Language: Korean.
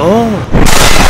어.